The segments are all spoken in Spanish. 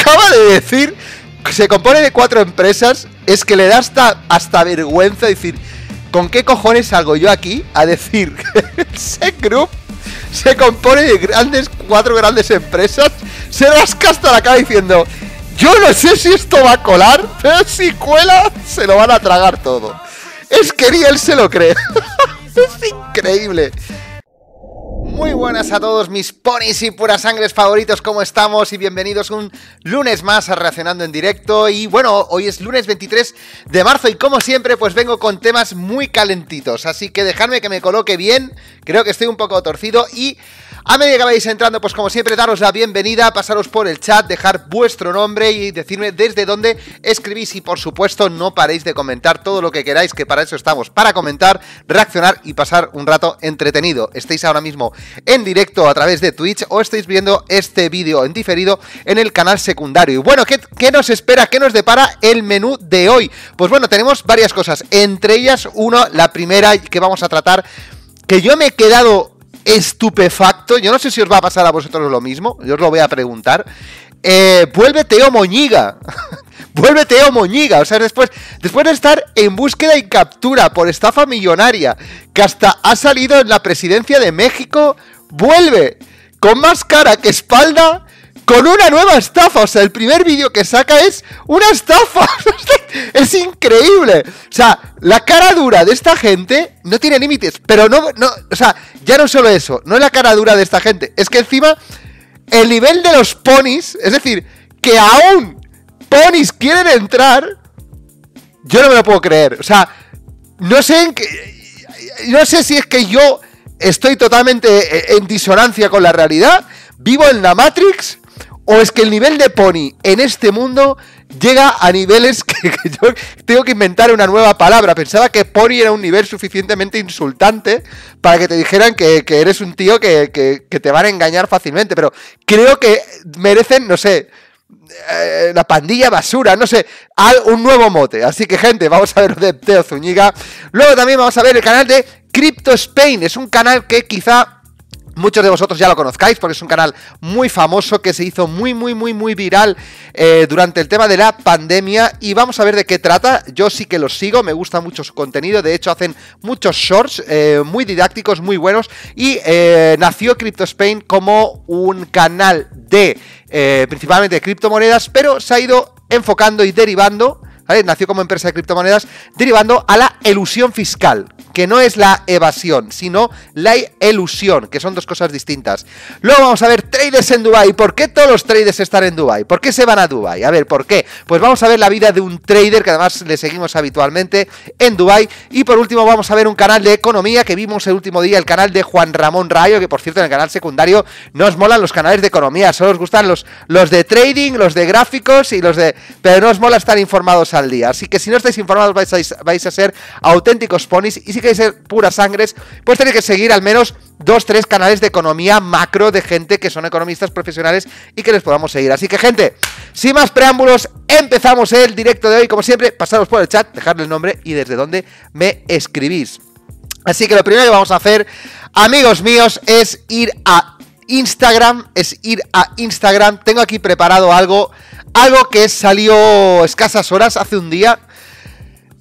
acaba de decir que se compone de cuatro empresas. Es que le da hasta, hasta vergüenza decir, ¿con qué cojones salgo yo aquí a decir que ese Group se compone de grandes, cuatro grandes empresas? Se rasca hasta la cara diciendo, yo no sé si esto va a colar, pero si cuela, se lo van a tragar todo. Es que ni él se lo cree. es increíble. Muy buenas a todos mis ponis y puras sangres favoritos, ¿cómo estamos? Y bienvenidos un lunes más a Reaccionando en Directo. Y bueno, hoy es lunes 23 de marzo y como siempre pues vengo con temas muy calentitos. Así que dejadme que me coloque bien, creo que estoy un poco torcido y a medida que vais entrando, pues como siempre, daros la bienvenida, pasaros por el chat, dejar vuestro nombre y decirme desde dónde escribís. Y por supuesto, no paréis de comentar todo lo que queráis, que para eso estamos, para comentar, reaccionar y pasar un rato entretenido. Estéis ahora mismo en directo a través de Twitch o estáis viendo este vídeo en diferido en el canal secundario. Y bueno, ¿qué, ¿qué nos espera? ¿Qué nos depara el menú de hoy? Pues bueno, tenemos varias cosas. Entre ellas, uno, la primera que vamos a tratar, que yo me he quedado estupefacto. Yo no sé si os va a pasar a vosotros lo mismo. Yo os lo voy a preguntar. Eh, vuelve Teo Moñiga. vuelve Teo Moñiga. O sea, después, después de estar en búsqueda y captura por estafa millonaria, que hasta ha salido en la presidencia de México, vuelve con más cara que espalda con una nueva estafa. O sea, el primer vídeo que saca es una estafa. es increíble. O sea, la cara dura de esta gente no tiene límites. Pero no, o sea, ya no solo eso, no es la cara dura de esta gente. Es que encima, el nivel de los ponis, es decir, que aún ponis quieren entrar, yo no me lo puedo creer. O sea, no sé en qué. No sé si es que yo estoy totalmente en disonancia con la realidad. Vivo en la Matrix ¿O es que el nivel de Pony en este mundo llega a niveles que, yo tengo que inventar una nueva palabra? Pensaba que Pony era un nivel suficientemente insultante para que te dijeran que, eres un tío que, te van a engañar fácilmente, pero creo que merecen, no sé, eh, la pandilla basura, no sé, un nuevo mote. Así que, gente, vamos a ver de Teo Zúñiga. Luego también vamos a ver el canal de Crypto Spain. Es un canal que quizá Muchos de vosotros ya lo conozcáis porque es un canal muy famoso que se hizo muy, muy, muy, muy viral eh, durante el tema de la pandemia. Y vamos a ver de qué trata. Yo sí que los sigo, me gusta mucho su contenido, de hecho hacen muchos shorts eh, muy didácticos, muy buenos. Y eh, nació Crypto Spain como un canal de principalmente criptomonedas, pero se ha ido enfocando y derivando Nació como empresa de criptomonedas derivando a la elusión fiscal, que no es la evasión, sino la elusión, que son dos cosas distintas. Luego vamos a ver traders en Dubai. ¿Por qué todos los traders están en Dubai? ¿Por qué se van a Dubai? A ver, ¿por qué? Pues vamos a ver la vida de un trader que además le seguimos habitualmente en Dubai. Y por último vamos a ver un canal de economía que vimos el último día, el canal de Juan Ramón Rayo, que por cierto en el canal secundario no os molan los canales de economía, solo os gustan los, los de trading, los de gráficos y los de... Pero no os mola estar informados Así que si no estáis informados vais a, a ser auténticos ponis y si queréis ser puras sangres, pues tenéis que seguir al menos dos, tres canales de economía macro de gente que son economistas profesionales y que les podamos seguir. Así que gente, sin más preámbulos, empezamos el directo de hoy. Como siempre, pasaros por el chat, dejadle el nombre y desde dónde me escribís. Así que lo primero que vamos a hacer, amigos míos, es ir a Instagram, es ir a Instagram. Tengo aquí preparado algo algo que salió escasas horas, hace un día.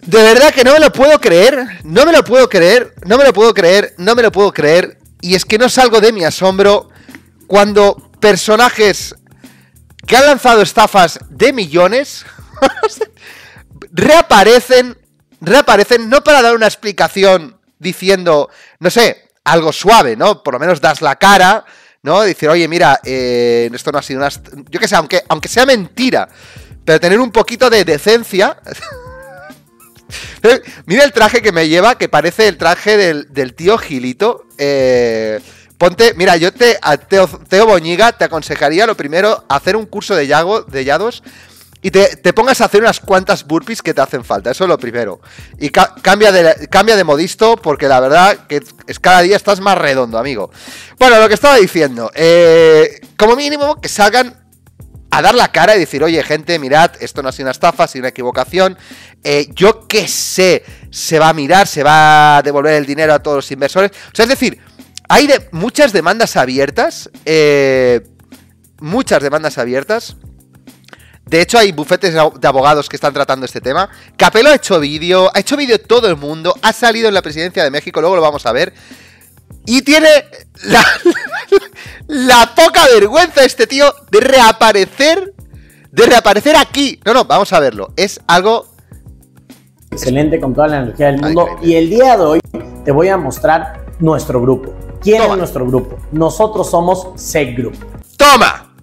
De verdad que no me lo puedo creer, no me lo puedo creer, no me lo puedo creer, no me lo puedo creer. Y es que no salgo de mi asombro cuando personajes que han lanzado estafas de millones reaparecen, reaparecen no para dar una explicación diciendo, no sé, algo suave, ¿no? Por lo menos das la cara, ¿no? Decir, oye, mira, eh, esto no ha sido una... Yo qué sé, aunque, aunque sea mentira, pero tener un poquito de decencia... mira el traje que me lleva, que parece el traje del, tío Gilito. Eh, ponte, mira, yo te, Teo, Teo, Boñiga te aconsejaría lo primero hacer un curso de, yago, de yados y te, pongas a hacer unas cuantas burpees que te hacen falta. Eso es lo primero. Y cambia, de, cambia de modisto porque la verdad que es, cada día estás más redondo, amigo. Bueno, lo que estaba diciendo. Eh, como mínimo que salgan a dar la cara y decir, oye gente, mirad, esto no ha sido una estafa, ha una equivocación. Eh, yo qué sé, se va a mirar, se va a devolver el dinero a todos los inversores. O sea, es decir, hay muchas demandas abiertas. Eh, muchas demandas abiertas De hecho, hay bufetes de abogados que están tratando este tema. Capelo ha hecho vídeo, ha hecho vídeo todo el mundo, ha salido en la presidencia de México, luego lo vamos a ver. Y tiene la, la poca vergüenza este tío de reaparecer, de reaparecer aquí. No, no, vamos a verlo. Es algo excelente con toda la energía del mundo. y el día de hoy te voy a mostrar nuestro grupo. ¿Quién es nuestro grupo? Nosotros somos Sec Group. ¡Toma!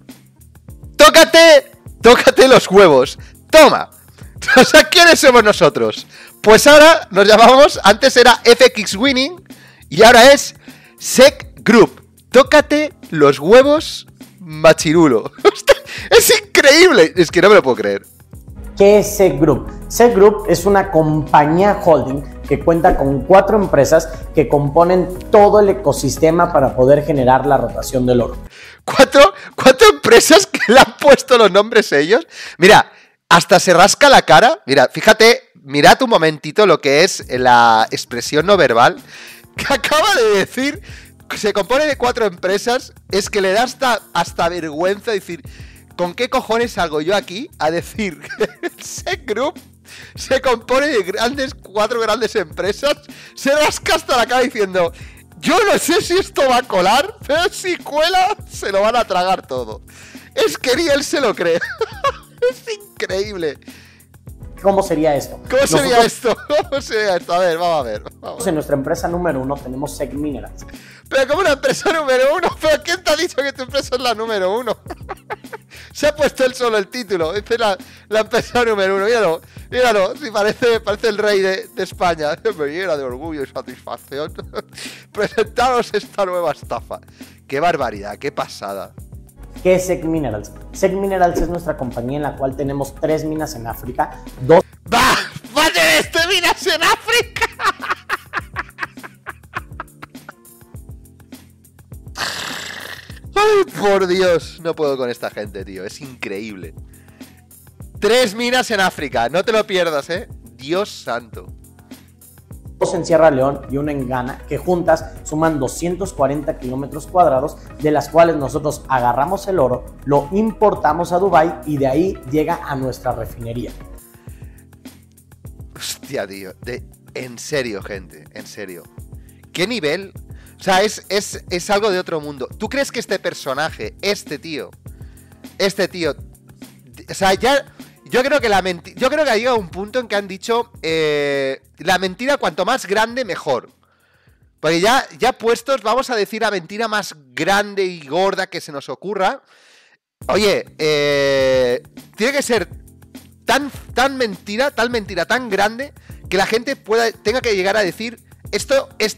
¡Tócate! ¡Tócate los huevos! ¡Toma! O sea, ¿quiénes somos nosotros? Pues ahora nos llamamos, antes era FX Winning y ahora es Sec Group. Tócate los huevos, machirulo. es increíble. Es que no me lo puedo creer. ¿Qué es SEC Group? SEC Group es una compañía holding que cuenta con cuatro empresas que componen todo el ecosistema para poder generar la rotación del oro. ¿Cuatro, cuatro empresas le han puesto los nombres ellos? Mira, hasta se rasca la cara. Mira, fíjate, mirad un momentito lo que es la expresión no verbal que acaba de decir. Se compone de cuatro empresas. Es que le da hasta, hasta vergüenza decir ¿Con qué cojones salgo yo aquí a decir ese Group se compone de grandes, cuatro grandes empresas? Se rasca hasta la cara diciendo, yo no sé si esto va a colar, pero si cuela, se lo van a tragar todo. Es que ni él se lo cree. es increíble. ¿Cómo sería esto? ¿Cómo sería esto? ¿Cómo sería esto? A ver, vamos a ver. En nuestra empresa número uno tenemos Sec Minerals. Pero como una empresa número uno, pero ¿quién te ha dicho que tu empresa es la número uno? Se ha puesto él solo el título. Dice la, la empresa número uno. Míralo, míralo. Si parece, parece el rey de, España. Me llena de orgullo y satisfacción. Presentaros esta nueva estafa. Qué barbaridad, qué pasada. ¿Qué es Sec Minerals? Sec Minerals es nuestra compañía en la cual tenemos tres minas en África. Dos. ¡Va! ¡Va de este minas en África! ¡Ay, por Dios! No puedo con esta gente, tío. Es increíble. Tres minas en África. No te lo pierdas, ¿eh? Dios santo. Dos en Sierra León y una en Ghana, que juntas suman 240 kilómetros cuadrados, de las cuales nosotros agarramos el oro, lo importamos a Dubai y de ahí llega a nuestra refinería. Hostia, tío. De... En serio, gente. En serio. ¿Qué nivel o sea, es, es, algo de otro mundo. ¿Tú crees que este personaje, este tío, este tío, o sea, ya, yo creo que la yo creo que ha llegado un punto en que han dicho, eh, la mentira cuanto más grande, mejor. Porque ya, ya puestos, vamos a decir la mentira más grande y gorda que se nos ocurra. Oye, eh, tiene que ser tan, tan mentira, tal mentira tan grande, que la gente pueda, tenga que llegar a decir, esto es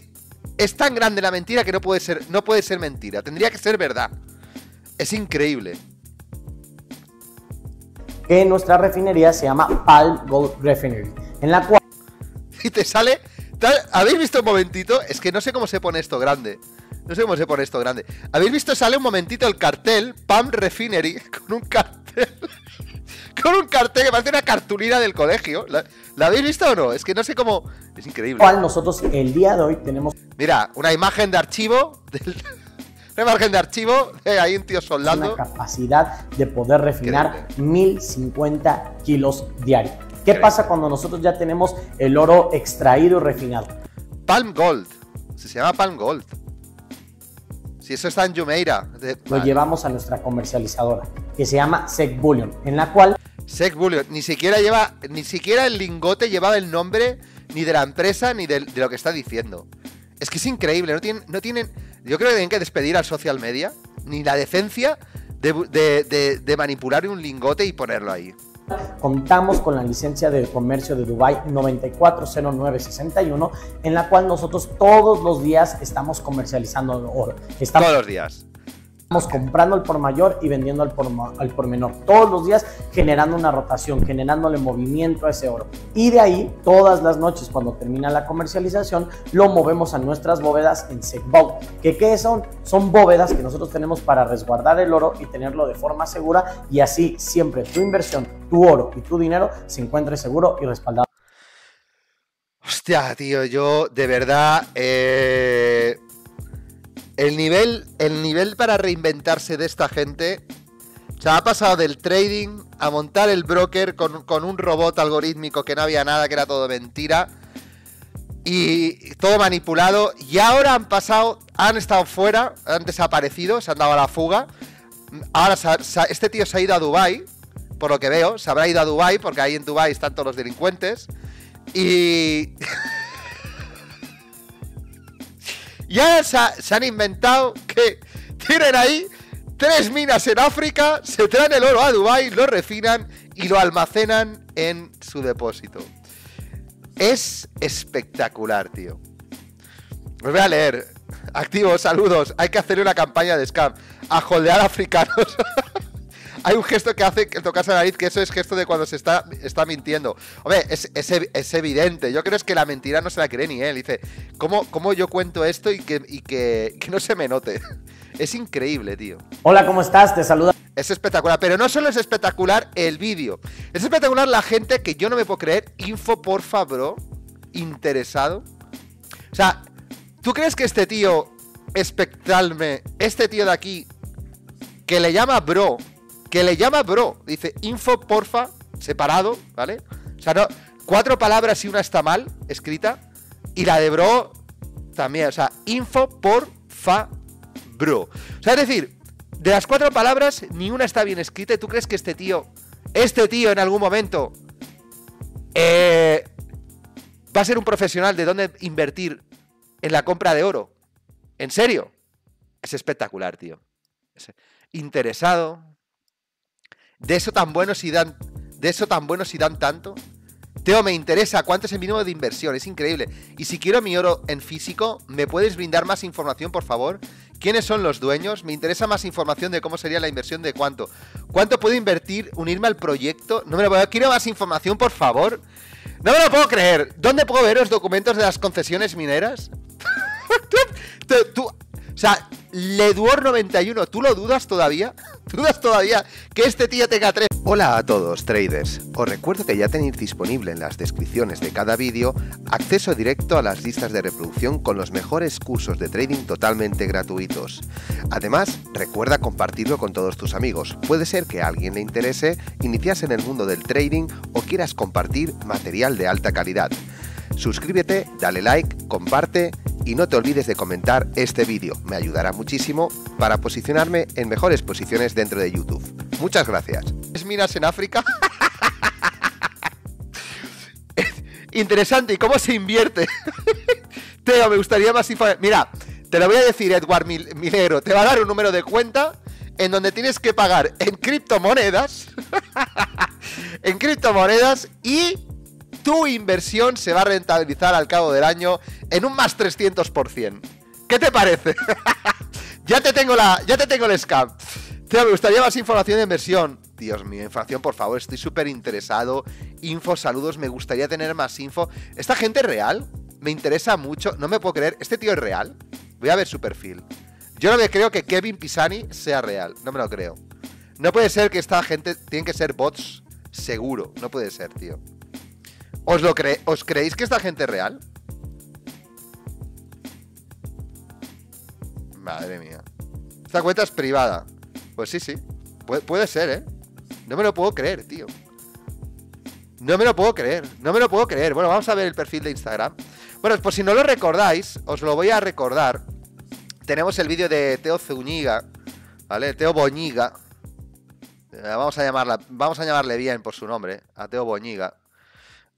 es tan grande la mentira que no puede ser, no puede ser mentira. Tendría que ser verdad. Es increíble. Que nuestra refinería se llama Palm Gold Refinery, en la cual... Y te sale... ¿Habéis visto un momentito? Es que no sé cómo se pone esto grande. No sé cómo se pone esto grande. ¿Habéis visto? Sale un momentito el cartel Palm Refinery con un cartel con un cartel que parece una cartulina del colegio. ¿La, habéis visto o no? Es que no sé cómo. Es increíble. Cual nosotros el día de hoy tenemos. Mira, una imagen de archivo. Imagen de archivo. Eh, ahí un tío soldando. Una capacidad de poder refinar 1050 kilos diarios. ¿Qué pasa cuando nosotros ya tenemos el oro extraído y refinado? Palm Gold. Se llama Palm Gold. Si eso está en Jumeirah. Lo llevamos a nuestra comercializadora, que se llama Sec Bullion, en la cual Sec Bullion. Ni siquiera lleva. Ni siquiera el lingote llevaba el nombre ni de la empresa ni de, lo que está diciendo. Es que es increíble. No tienen, no tienen. Yo creo que tienen que despedir al social media. Ni la decencia de, de manipular un lingote y ponerlo ahí. Contamos con la licencia de comercio de Dubai 940961, en la cual nosotros todos los días estamos comercializando oro. todos los días. Estamos comprando al por mayor y vendiendo al por, al por menor. Todos los días generando una rotación, generándole movimiento a ese oro. Y de ahí, todas las noches, cuando termina la comercialización, lo movemos a nuestras bóvedas en SecVault. ¿Qué, ¿Qué son? Son bóvedas que nosotros tenemos para resguardar el oro y tenerlo de forma segura y así siempre tu inversión, tu oro y tu dinero se encuentre seguro y respaldado. Hostia, tío, yo de verdad... Eh el nivel, el nivel para reinventarse de esta gente. O sea, ha pasado del trading a montar el broker con, con un robot algorítmico que no había nada, que era todo mentira. Y todo manipulado. Y ahora han pasado, han estado fuera, han desaparecido, se han dado a la fuga. Ahora este tío se ha ido a Dubai, por lo que veo, se habrá ido a Dubai porque ahí en Dubai están todos los delincuentes. Y y ahora se, ha- se han inventado que tienen ahí tres minas en África, se traen el oro a Dubai, lo refinan y lo almacenan en su depósito. Es espectacular, tío. Os voy a leer. Activos, saludos. Hay que hacer una campaña de scam. A holdear africanos. Hay un gesto que hace que tocarse la nariz, que eso es gesto de cuando se está, está mintiendo. Hombre, es, es ev- es evidente. Yo creo es que la mentira no se la cree ni él. Dice, ¿cómo, cómo yo cuento esto y, que, y que, que no se me note? Es increíble, tío. Hola, ¿cómo estás? Te saluda. Es espectacular, pero no solo es espectacular el vídeo, es espectacular la gente que yo no me puedo creer. Info, porfa, bro. Interesado. O sea, ¿tú crees que este tío espectralme, este tío de aquí, que le llama bro, que le llama bro, dice info, porfa, separado, ¿vale? O sea, no, cuatro palabras y una está mal escrita, y la de bro también, o sea, info, porfa, bro. O sea, es decir, de las cuatro palabras, ni una está bien escrita. ¿Y tú crees que este tío, este tío en algún momento, eh, va a ser un profesional de dónde invertir en la compra de oro? ¿En serio? Es espectacular, tío. Es interesado. De eso tan bueno si dan. De eso tan bueno si dan tanto. Teo, me interesa cuánto es el mínimo de inversión, es increíble. Y si quiero mi oro en físico, ¿me puedes brindar más información, por favor? ¿Quiénes son los dueños? Me interesa más información de cómo sería la inversión de cuánto. ¿Cuánto puedo invertir, unirme al proyecto? No me lo puedo... Quiero más información, por favor. No me lo puedo creer. ¿Dónde puedo ver los documentos de las concesiones mineras? tú, tú- o sea, Leduor 91, ¿tú lo dudas todavía? ¿Dudas todavía que este tío tenga tres? Hola a todos traders, os recuerdo que ya tenéis disponible en las descripciones de cada vídeo acceso directo a las listas de reproducción con los mejores cursos de trading totalmente gratuitos. Además, recuerda compartirlo con todos tus amigos, puede ser que a alguien le interese iniciarse en el mundo del trading o quieras compartir material de alta calidad. Suscríbete, dale like, comparte y no te olvides de comentar este vídeo, me ayudará muchísimo para posicionarme en mejores posiciones dentro de YouTube. Muchas gracias. ¿Es minas en África? Interesante, ¿y cómo se invierte? Teo, me gustaría más información. Mira, te lo voy a decir, Edward Mil- Milero. Te va a dar un número de cuenta en donde tienes que pagar en criptomonedas. en criptomonedas y tu inversión se va a rentabilizar al cabo del año en un más 300%. ¿Qué te parece? ya te tengo la, ya te tengo el scam. Teo, me gustaría más información de inversión. Dios mío, información, por favor, estoy súper interesado. Info, saludos, me gustaría tener más info. ¿Esta gente es real? Me interesa mucho. No me puedo creer. ¿Este tío es real? Voy a ver su perfil. Yo no me creo que Kevin Pisani sea real. No me lo creo. No puede ser que esta gente. Tienen que ser bots. Seguro. No puede ser, tío. ¿Os, lo cre ¿Os creéis que esta gente es real? Madre mía. Esta cuenta es privada. Pues sí, sí. Puede, puede ser, ¿eh? No me lo puedo creer, tío. No me lo puedo creer. No me lo puedo creer. Bueno, vamos a ver el perfil de Instagram. Bueno, pues si no lo recordáis, os lo voy a recordar. Tenemos el vídeo de Teo Zúñiga, ¿vale? Teo Boñiga. Eh, Vamos a llamarla, vamos a llamarle bien por su nombre, a Teo Boñiga.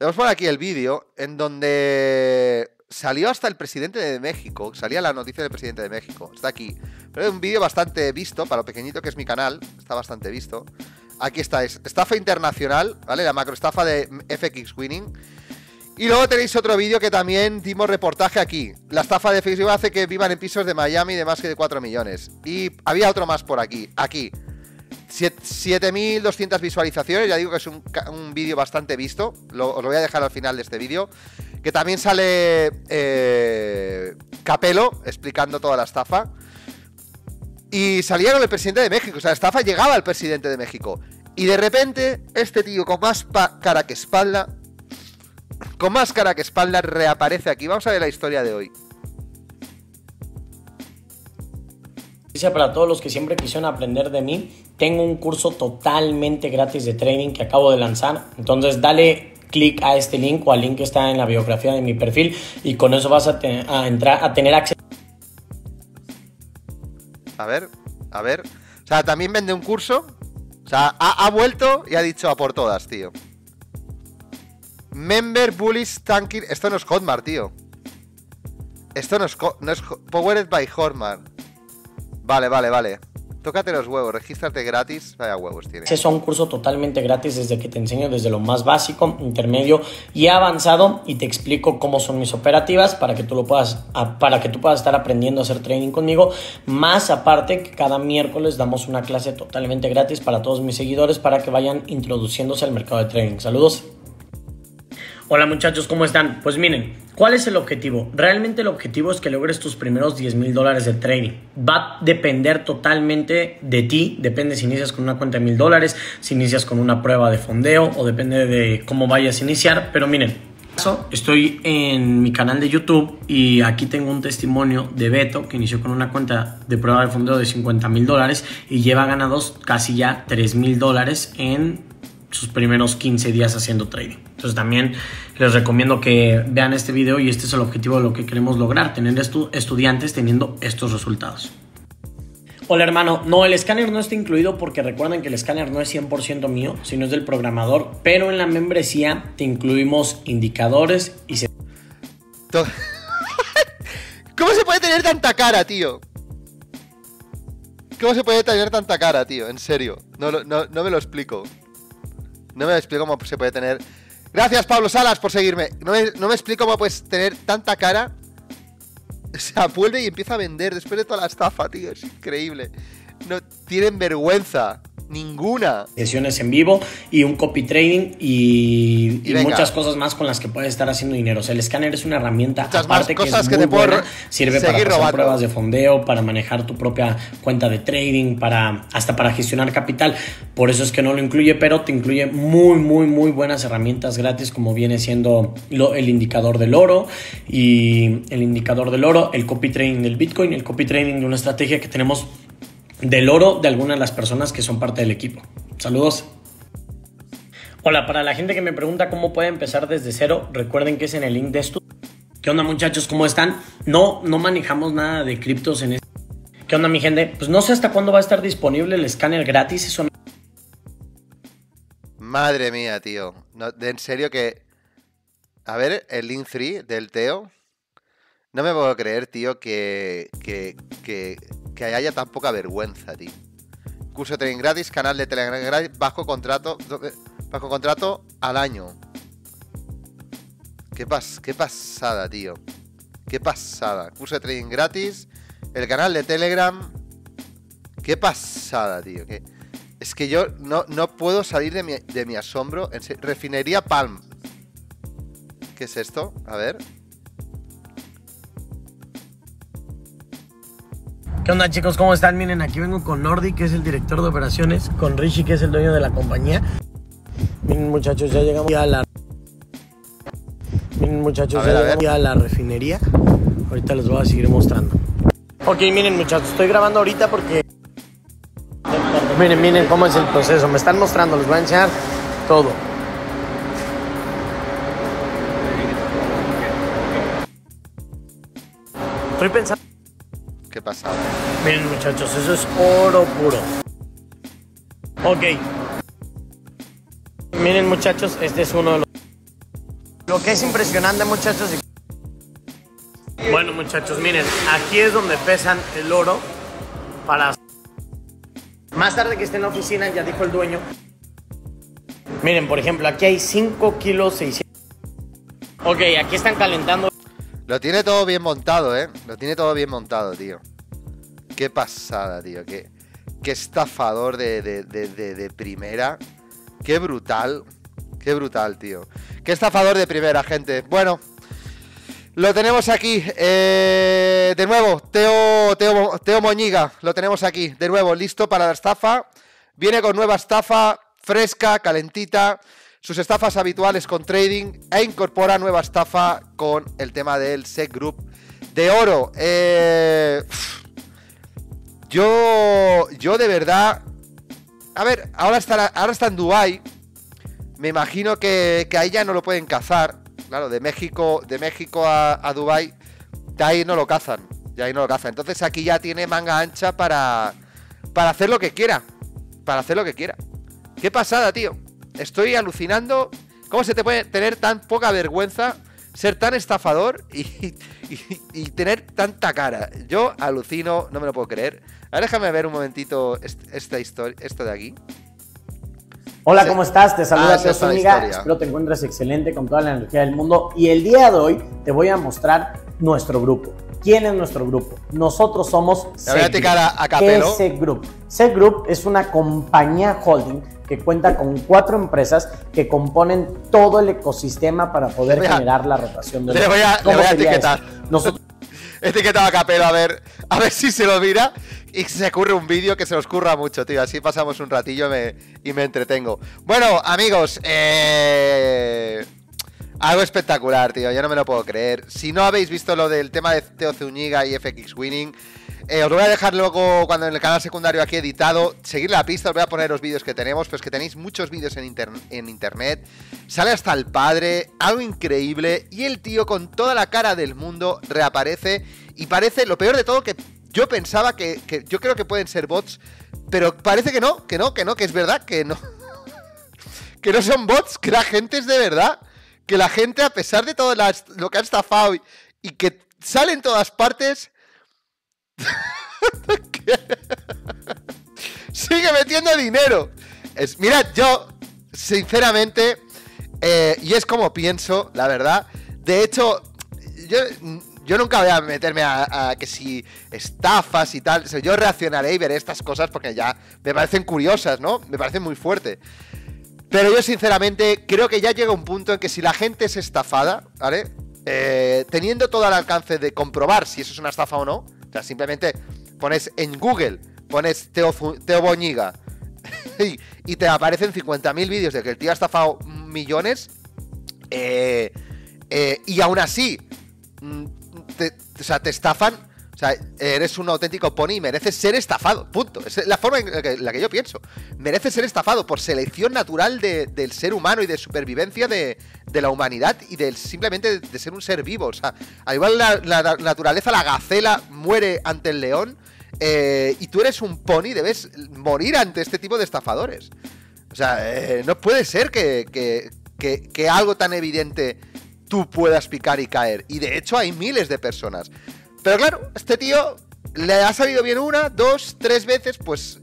Tenemos por aquí el vídeo en donde salió hasta el presidente de México, salía la noticia del presidente de México, está aquí. Pero es un vídeo bastante visto, para lo pequeñito que es mi canal, está bastante visto. Aquí está, es estafa internacional, ¿vale? La macroestafa de FX Winning. Y luego tenéis otro vídeo que también dimos reportaje aquí. La estafa de Winning hace que vivan en pisos de Miami de más que de 4 millones. Y había otro más por aquí, aquí. Siete- 7200 visualizaciones, ya digo que es un, un vídeo bastante visto, lo- os lo voy a dejar al final de este vídeo, que también sale eh, Capelo explicando toda la estafa, y salía con el presidente de México, o sea, la estafa llegaba al presidente de México, y de repente este tío con más cara que espalda, con más cara que espalda reaparece aquí, vamos a ver la historia de hoy. Para todos los que siempre quisieron aprender de mí tengo un curso totalmente gratis de trading que acabo de lanzar. Entonces dale clic a este link o al link que está en la biografía de mi perfil y con eso vas a, entrar a tener acceso. A ver, a ver. O sea, también vende un curso. O sea, ha, vuelto y ha dicho a por todas, tío. Member Bullish Tanking. Esto no es Hotmart, tío. Esto no es, no es Powered by Hotmart. Vale, vale, vale. Tócate los huevos, regístrate gratis. Vaya huevos tiene. Es un curso totalmente gratis desde que te enseño desde lo más básico, intermedio y avanzado y te explico cómo son mis operativas para que tú lo puedas para que tú puedas estar aprendiendo a hacer trading conmigo. Más aparte que cada miércoles damos una clase totalmente gratis para todos mis seguidores para que vayan introduciéndose al mercado de trading. Saludos. Hola muchachos, ¿cómo están? Pues miren, ¿cuál es el objetivo? Realmente el objetivo es que logres tus primeros 10 mil dólares de trading. Va a depender totalmente de ti, depende si inicias con una cuenta de mil dólares, si inicias con una prueba de fondeo o depende de cómo vayas a iniciar, pero miren, Estoy en mi canal de YouTube y aquí tengo un testimonio de Beto que inició con una cuenta de prueba de fondeo de 50 mil dólares y lleva ganados casi ya 3 mil dólares en sus primeros 15 días haciendo trading. Entonces también les recomiendo que vean este video y este es el objetivo de lo que queremos lograr, tener estudiantes teniendo estos resultados. Hola hermano, no, el escáner no está incluido porque recuerden que el escáner no es 100% mío, sino es del programador, pero en la membresía te incluimos indicadores y se... ¿Cómo se puede tener tanta cara, tío? ¿Cómo se puede tener tanta cara, tío? En serio, no, no, no me lo explico. No me explico cómo se puede tener. Gracias, Pablo Salas, por seguirme. No me, explico cómo puedes tener tanta cara. O sea, vuelve y empieza a vender después de toda la estafa, tío. Es increíble. No tienen vergüenza. Ninguna. Sesiones en vivo y un copy trading y, muchas cosas más con las que puedes estar haciendo dinero. O sea, el escáner es una herramienta aparte que es muy buena. Sirve para hacer pruebas de fondeo, para manejar tu propia cuenta de trading, para hasta para gestionar capital. Por eso es que no lo incluye, pero te incluye muy, muy, muy buenas herramientas gratis como viene siendo el indicador del oro y el indicador del oro, el copy trading del Bitcoin, el copy trading de una estrategia que tenemos del oro de algunas de las personas que son parte del equipo. Saludos. Hola, para la gente que me pregunta cómo puede empezar desde cero, recuerden que es en el link de esto. ¿Qué onda muchachos? ¿Cómo están? No, no manejamos nada de criptos en este. ¿Qué onda mi gente? Pues no sé hasta cuándo va a estar disponible el escáner gratis. Eso Madre mía, tío. No, de en serio que... A ver, el link 3 del Teo. No me puedo creer, tío, que, que, que que haya tan poca vergüenza, tío. Curso de trading gratis, canal de Telegram gratis, bajo contrato, bajo contrato al año. Qué, pas, qué pasada, tío. Qué pasada. Curso de trading gratis, el canal de Telegram. Qué pasada, tío. Es que yo no, no puedo salir de mi, de mi asombro. Refinería Palm. ¿Qué es esto? A ver. ¿Qué onda chicos? ¿Cómo están? Miren, aquí vengo con Nordi, que es el director de operaciones, con Rishi, que es el dueño de la compañía. Miren muchachos, ya llegamos a la... Miren muchachos, ya llegamos a la refinería. Ahorita les voy a seguir mostrando. Ok, miren muchachos, estoy grabando ahorita porque... Miren, miren cómo es el proceso. Me están mostrando, les voy a enseñar todo. Estoy pensando... ¿Qué pasaba? Miren muchachos, eso es oro puro. Ok. Miren muchachos, este es uno de los... Lo que es impresionante muchachos... Bueno muchachos, miren, aquí es donde pesan el oro para... Más tarde que esté en la oficina, ya dijo el dueño. Miren, por ejemplo, aquí hay 5 kilos 600. Ok, aquí están calentando lo tiene todo bien montado, ¿eh? Lo tiene todo bien montado, tío. Qué pasada, tío. Qué, estafador de, de, primera. Qué brutal. Qué brutal, tío. Qué estafador de primera, gente. Bueno, lo tenemos aquí. Eh, de nuevo, Teo, Teo, Teo Moñiga. Lo tenemos aquí. De nuevo, listo para la estafa. Viene con nueva estafa, fresca, calentita sus estafas habituales con trading e incorpora nueva estafa con el tema del SEC Group de oro. Eh, yo, yo de verdad a ver, ahora está, ahora está en Dubai. Me imagino que, que ahí ya no lo pueden cazar. Claro, de México, de México a, a Dubai, de ahí no lo cazan. De ahí no lo cazan. Entonces aquí ya tiene manga ancha para, para hacer lo que quiera. Para hacer lo que quiera. Qué pasada, tío. Estoy alucinando. ¿Cómo se te puede tener tan poca vergüenza, ser tan estafador y, y- y tener tanta cara? Yo alucino, no me lo puedo creer. A ver, déjame ver un momentito est- esta historia, esto de aquí. Hola. ¿cómo estás? Te Ah, saluda la Zúñiga. historia. Espero te encuentres excelente con toda la energía del mundo. Y el día de hoy te voy a mostrar nuestro grupo. ¿Quién es nuestro grupo? Nosotros somos ticar Group. a- a ¿Qué es Group es una compañía holding que cuenta con cuatro empresas que componen todo el ecosistema para poder a- generar la rotación de le voy a- le ¿Cómo voy a etiquetar. Nosotros Etiquetado a capelo a ver, a ver si se lo mira y se ocurre un vídeo que se nos curra mucho, tío. Así pasamos un ratillo y me, y me entretengo. Bueno, amigos, eh, algo espectacular, tío. Yo no me lo puedo creer. Si no habéis visto lo del tema de Teo Zúñiga y FX Winning, eh, os voy a dejar luego cuando en el canal secundario aquí editado. Seguir la pista, os voy a poner los vídeos que tenemos, pues que tenéis muchos vídeos en, inter- en internet. Sale hasta el padre, algo increíble. Y el tío con toda la cara del mundo reaparece. Y parece, lo peor de todo, que yo pensaba que, yo creo que pueden ser bots. Pero parece que no, que no, que no, que es verdad, que no. que no son bots, que la gente es de verdad. Que la gente, a pesar de todo lo que ha estafado y, y que sale en todas partes, sigue metiendo dinero. Es, mirad, yo, sinceramente, eh, y es como pienso, la verdad. De hecho, yo, nunca voy a meterme a, que si estafas y tal. O sea, yo reaccionaré y veré estas cosas porque ya me parecen curiosas, ¿no? Me parecen muy fuertes. Pero yo sinceramente creo que ya llega un punto en que si la gente es estafada, ¿vale? Eh, teniendo todo al alcance de comprobar si eso es una estafa o no, o sea, simplemente pones en Google, pones Teo, Teo Boñiga y, y te aparecen 50.000 vídeos de que el tío ha estafado millones, eh, eh, y aún así, mm, o sea, te estafan. O sea, eres un auténtico pony y mereces ser estafado. Punto. Es la forma en la que, la que yo pienso. Mereces ser estafado por selección natural de- del ser humano y de supervivencia de, de la humanidad y del simplemente de, ser un ser vivo. O sea, al igual la, naturaleza, la gacela muere ante el león. eh, y tú eres un pony, debes morir ante este tipo de estafadores. O sea, eh, no puede ser que, que- que- algo tan evidente tú puedas picar y caer. Y de hecho hay miles de personas. Pero claro, este tío le ha salido bien una, dos, tres veces, pues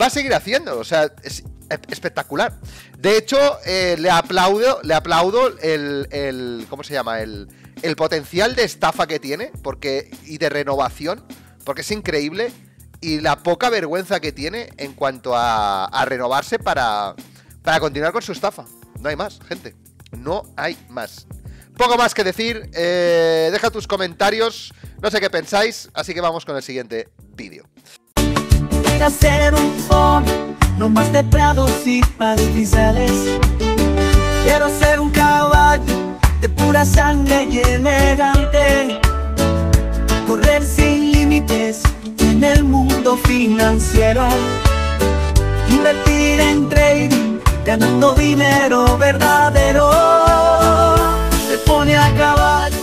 va a seguir haciendo. O sea, es espectacular. De hecho, eh, le aplaudo, le aplaudo el, el- ¿cómo se llama? El, el potencial de estafa que tiene, porque y de renovación, porque es increíble y la poca vergüenza que tiene en cuanto a, renovarse para, para continuar con su estafa. No hay más, gente. No hay más. Poco más que decir. eh, deja tus comentarios. No sé qué pensáis. Así que vamos con el siguiente vídeo. No más de prados y pastizales. Quiero ser un caballo de pura sangre y elegante. Correr sin límites en el mundo financiero. Invertir en trading, ganando dinero verdadero. Se pone a caballo